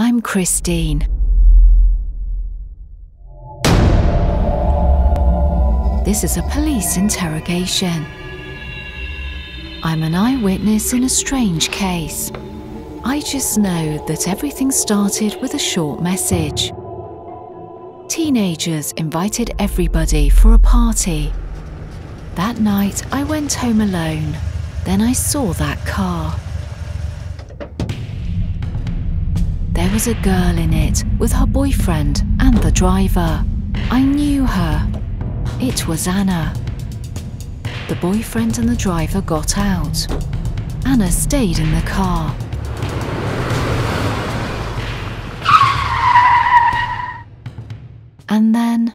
I'm Christine. This is a police interrogation. I'm an eyewitness in a strange case. I just know that everything started with a short message. Teenagers invited everybody for a party. That night, I went home alone. Then I saw that car. Was a girl in it with her boyfriend and the driver. I knew her. It was Anna. The boyfriend and the driver got out. Anna stayed in the car. And then.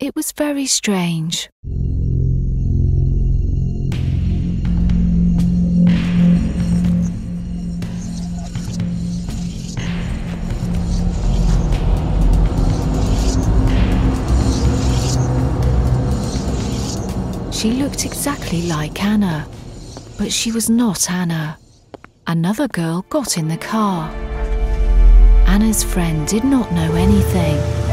It was very strange. She looked exactly like Anna, but she was not Anna. Another girl got in the car. Anna's friend did not know anything.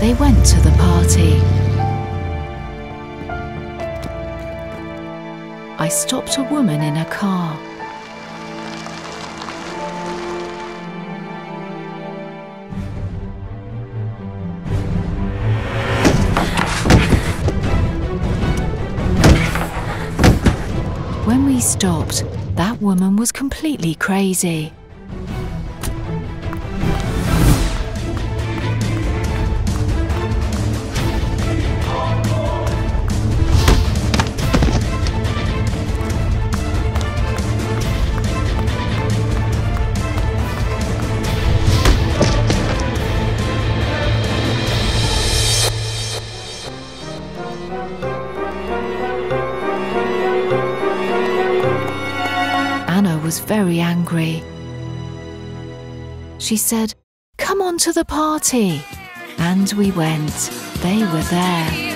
They went to the party. I stopped a woman in a car. When we stopped, that woman was completely crazy. Was very angry. She said, Come on to the party. And we went. They were there.